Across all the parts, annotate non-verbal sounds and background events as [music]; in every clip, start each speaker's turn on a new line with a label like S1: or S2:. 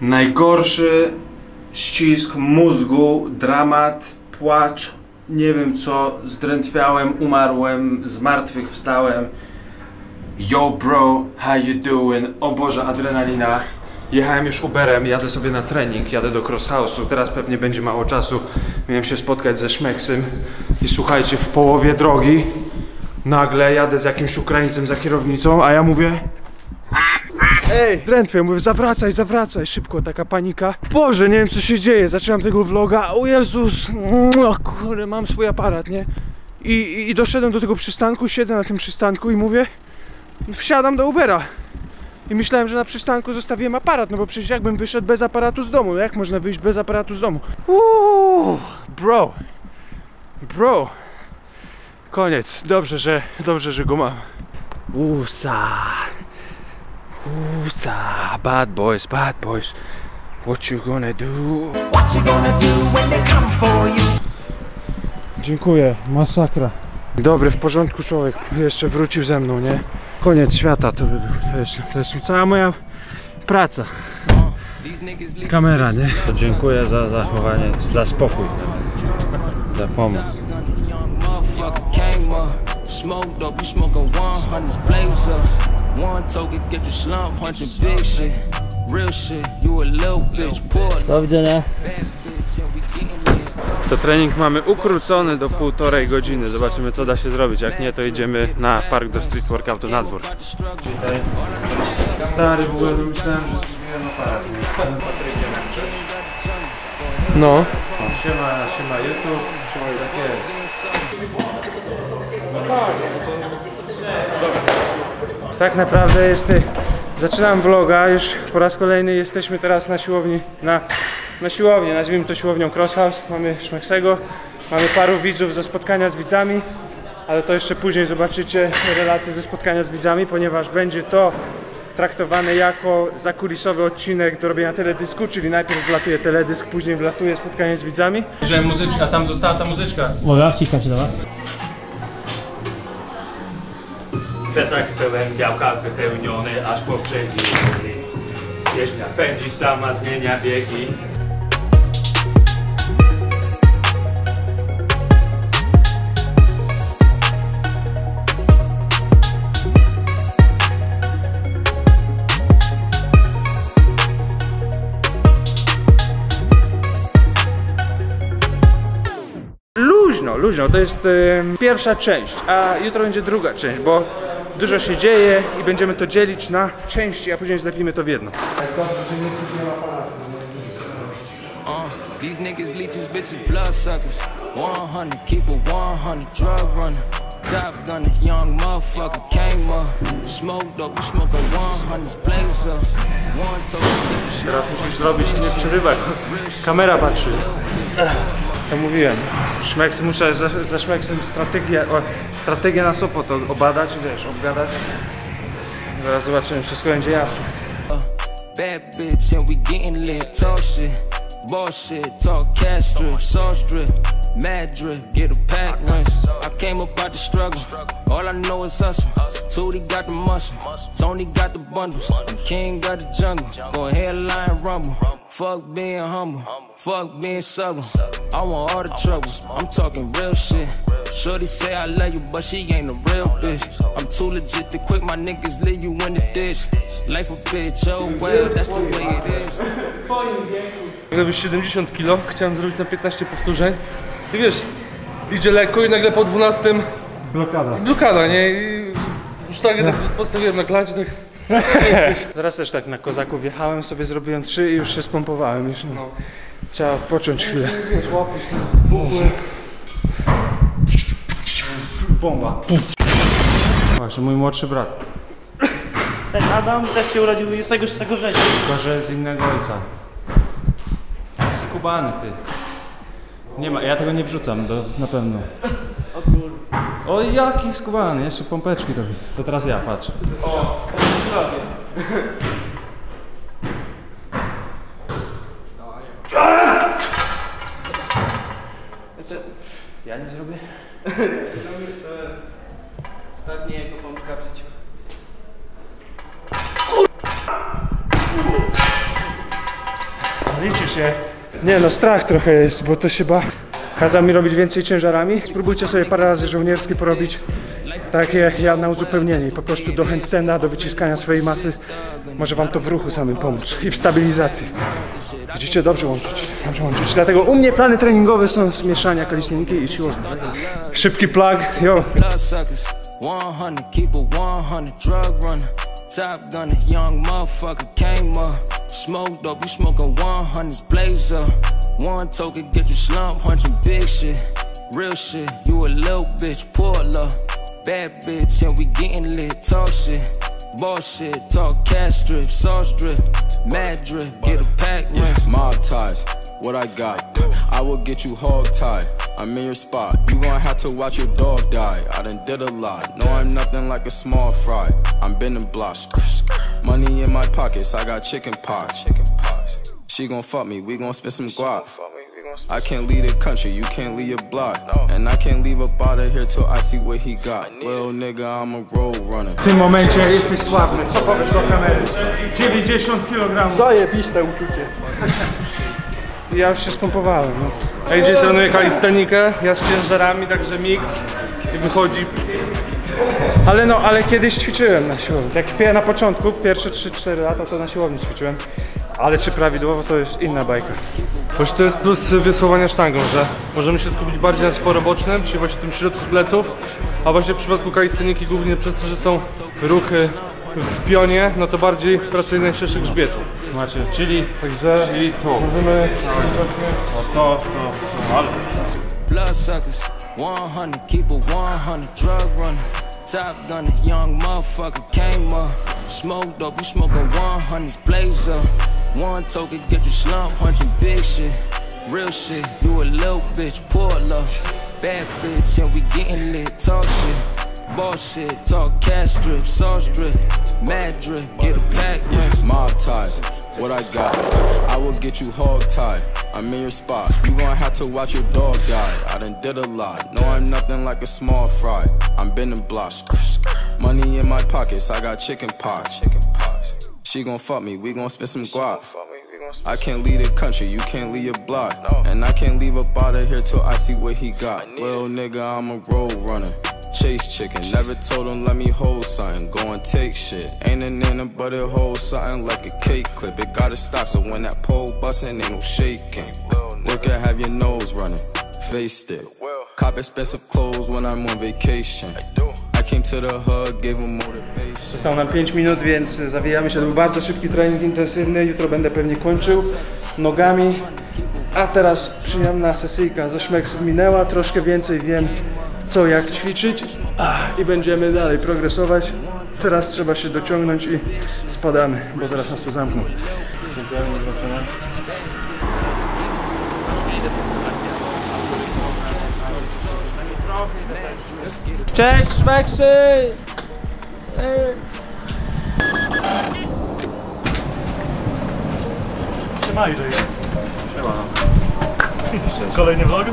S1: Najgorszy ścisk mózgu, dramat, płacz, nie wiem co, zdrętwiałem, umarłem, zmartwychwstałem. Yo bro, how you doing? O Boże, adrenalina. Jechałem już Uberem, jadę sobie na trening, jadę do Crosshouse'u, teraz pewnie będzie mało czasu. Miałem się spotkać ze Szmeksym i słuchajcie, w połowie drogi nagle jadę z jakimś Ukraińcem za kierownicą, a ja mówię Ej, drętwie, mówię, zawracaj, zawracaj, szybko, taka panika. Boże, nie wiem co się dzieje, zaczynam tego vloga, o Jezus, o kurde, mam swój aparat, nie? I, i, I doszedłem do tego przystanku, siedzę na tym przystanku i mówię, wsiadam do Ubera. I myślałem, że na przystanku zostawiłem aparat, no bo przecież jakbym wyszedł bez aparatu z domu, no jak można wyjść bez aparatu z domu? Uuu, bro, bro. Koniec, dobrze, że, dobrze, że go mam. Usa. Usa, bad boys, bad boys. What you gonna do?
S2: What you gonna do when they come for you?
S1: Dziękuję, masakra. Dobry, w porządku człowiek, jeszcze wrócił ze mną, nie? Koniec świata to by był, to jest, to jest cała moja praca. Kamera, nie? To dziękuję za zachowanie, za spokój, za pomoc.
S3: Smoked up, you smoking 100 blaze up. One token get you slump, punching big shit. Real shit, you a little bitch, poor
S4: Do widzenia.
S1: To trening mamy ukrócony do półtorej godziny. Zobaczymy co da się zrobić. Jak nie, to idziemy na park do street workoutu na dwór. Stary, w ogóle myślałem, że zrobiłem aparat. No. Siema, siema YouTube. Tak jest. Tak naprawdę jest. y, Zaczynam vloga, już po raz kolejny jesteśmy teraz na siłowni, na, na siłowni, nazwijmy to siłownią Crosshouse. Mamy Szmeksego, mamy paru widzów ze spotkania z widzami, ale to jeszcze później zobaczycie relacje ze spotkania z widzami, ponieważ będzie to traktowane jako zakulisowy odcinek do robienia teledysku, czyli najpierw wlatuje teledysk, później wlatuje spotkanie z widzami.
S5: Że muzyczka, tam została ta muzyczka.
S4: Wciskam się do was.
S6: Plecak pełen białka wypełniony aż po brzegi. Wierzchnia pędzi sama, zmienia biegi.
S1: Luźno, luźno, to jest em, pierwsza część, a jutro będzie druga część, bo dużo się dzieje i będziemy to dzielić na części, a później zlepimy to w jedno.
S3: Uh, these niggas leeches, bitches, blood suckers. 100, keep it 100, drug runner. Top gunner, young motherfucker came up. Smoked up, we smoking 100, blaze up. One token, get you
S1: Teraz musisz zrobić, nie przerywać. Kamera patrzy. [laughs] To mówiłem. Szmeks, muszę ze, ze Szmeksem strategię, o, strategię na Sopot obadać, wiesz, obgadać. Zaraz zobaczymy, wszystko będzie jasne.
S3: Bad bitch, and we getting lit. Talk shit, bullshit, talk cash strip, sauce drip, mad drip, get a pack rinse. I came up out the struggle, all I know is hustle. Tootie got the muscle, Tony got the bundles, and King got the jungle. Go ahead, line rumble. Fuck being humble, fuck being subtle. I want all the troubles, I'm talking real shit. Shorty say I love you, but she ain't a real bitch. I'm too legit to quit, my niggas leave you in the ditch. Life a bitch, oh well, that's the way it is.
S5: Gdybyś 70 kg, chciałem zrobić na 15 powtórzeń. I wiesz, idzie lekko i nagle po 12
S1: Blokada.
S5: blokada, nie? I już tak, tak postawiłem na klacie, tak... [laughs]
S1: Teraz też tak na kozaków wjechałem, sobie zrobiłem trzy i już się spompowałem. Już, no. Trzeba odpocząć chwilę. Bomba. Właśnie mój młodszy brat.
S4: Ten Adam też się urodził 26 września.
S1: Tylko, że z innego ojca. Skubany ty. Nie ma, ja tego nie wrzucam do, na pewno. O kur... O jaki skubany, jeszcze pompeczki robi. To teraz ja patrzę. Ja nie zrobię?
S7: Ostatnia jego pompka w życiu.
S1: się. Nie no, strach trochę jest, bo to się ba... Kazał mi robić więcej ciężarami. Spróbujcie sobie parę razy żołnierskie porobić. Takie ja na uzupełnienie. Po prostu do handstanda, do wyciskania swojej masy. Może wam to w ruchu samym pomóc. I w stabilizacji. Widzicie, dobrze łączyć. Dobrze łączyć. Dlatego u mnie plany treningowe są zmieszania kalisniki i siłowni. Szybki plug, yo.
S3: Bloodsuckers, 100, keep a 100, drug runner. Top gunner, young motherfucker came up. Smoke dope, you smoking 100s, blaze up. One token, get you slump, hunching big shit. Real shit, you a little bitch, pull up. Bad bitch, and we getting lit, talk shit. Bullshit, talk cash strip, sauce drip, mad drip, get a pack rinse.
S8: Mob ties, what I got. I will get you hog tied. I'm in your spot. You gon' have to watch your dog die. I done did a lot. No, I'm nothing like a small fry. I'm been bending blocks. Money in my pockets. I got chicken pox. She gon' fuck me. We gon' spend some guap. I can't leave the country, you can't leave your block. And I can't leave up out of here till I see what he got. Little nigga, I'm a road runner.
S1: W tym momencie jesteś sławny. Co powiesz do kamery? 90 kg.
S9: Zajebiste uczucie.
S1: Ja już się spompowałem. No.
S5: AJ trenuje kalistenikę, ja z ciężarami, także mix i wychodzi.
S1: Ale no, ale kiedyś ćwiczyłem na siłowni. Jak na początku, pierwsze 3-4 lata to na siłowni ćwiczyłem. Ale czy prawidłowo to jest inna bajka.
S5: Właśnie to jest plus wiosłowania sztangą, że możemy się skupić bardziej na czworobocznym, czyli właśnie tym środku pleców, a właśnie w przypadku kalisteniki głównie przez to, że są ruchy w pionie, no to bardziej pracuje na szerszych grzbietu.
S6: Znaczy, czyli,
S5: Także
S6: czyli tu.
S5: możemy
S6: O, to, to, to, ale...
S3: Bloodsuckers, 100, keep a 100, drug runner. Top gunner, young motherfucker came up. Smoke dope, you smoking 100s, blaze up. One token, get you slump, hunching big shit. Real shit, you a little bitch, pull up. Bad bitch, and we getting lit, talk shit. Bullshit, talk cash strip, sauce drip, mad drip, get a pack rinse.
S8: Mob ties, what I got. I will get you hog tied. I'm in your spot. You gon' have to watch your dog die. I done did a lot. No, I'm nothing like a small fry. I'm bending blocks. Money in my pockets. I got chicken pox. She gon' fuck me. We gon' spend some guap. I can't leave the country, you can't leave your block. And I can't leave up out of here till I see what he got. Little nigga, I'm a road runner. Chase chicken, never told him let me hold something. Go and take shit. Ain't a nana but it holds something like a cake clip. It got a stop, so when that pole bustin', ain't no shaking. Look at have your nose running, face it. Cop expensive clothes when I'm on vacation. I came to the hug, gave him motivation.
S1: Zostało nam 5 minut, więc zawijamy się. To był bardzo szybki trening intensywny. Jutro będę pewnie kończył nogami. A teraz przyjemna sesyjka ze szmeksu minęła. Troszkę więcej wiem, co jak ćwiczyć. I będziemy dalej progresować. Teraz trzeba się dociągnąć i spadamy, bo zaraz nas tu zamkną. Dziękujemy.
S9: Cześć, Szweksy!
S10: Trzymajże. [laughs] Kolejny vlog?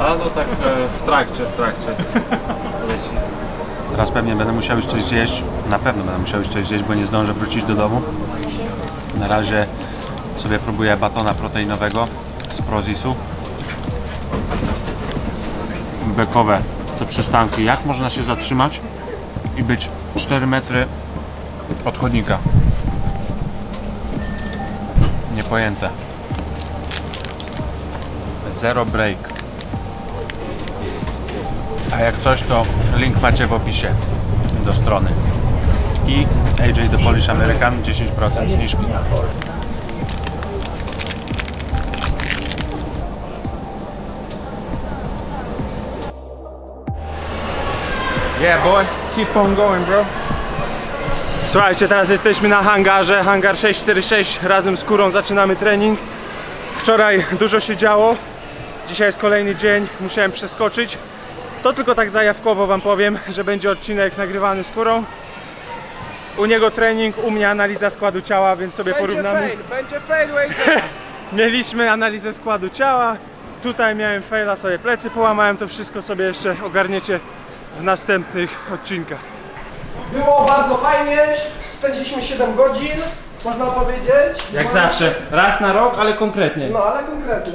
S6: A no tak e, w trakcie, w trakcie. [laughs] Leci. Teraz pewnie będę musiał już coś zjeść. Na pewno będę musiał już coś zjeść, bo nie zdążę wrócić do domu. Na razie sobie próbuję batona proteinowego z Prozisu. Bekowe te przystanki. Jak można się zatrzymać i być 4 metry od chodnika? Niepojęte. Zero break. A jak coś, to link macie w opisie do strony. I AJ The Polish American 10% zniżki.
S1: Yeah boy, keep on going bro. Słuchajcie, teraz jesteśmy na hangarze, hangar 646, razem z Kurą zaczynamy trening. Wczoraj dużo się działo, dzisiaj jest kolejny dzień, musiałem przeskoczyć. To tylko tak zajawkowo wam powiem, że będzie odcinek nagrywany z Kurą. U niego trening, u mnie analiza składu ciała, więc sobie porównamy.
S9: będzie fail, wait. [laughs]
S1: Mieliśmy analizę składu ciała. Tutaj miałem faila, sobie plecy połamałem. To wszystko sobie jeszcze ogarniecie w następnych odcinkach.
S11: Było bardzo fajnie, spędziliśmy 7 godzin. można powiedzieć.
S1: Jak zawsze, raz na rok, ale konkretnie.
S11: No ale konkretnie.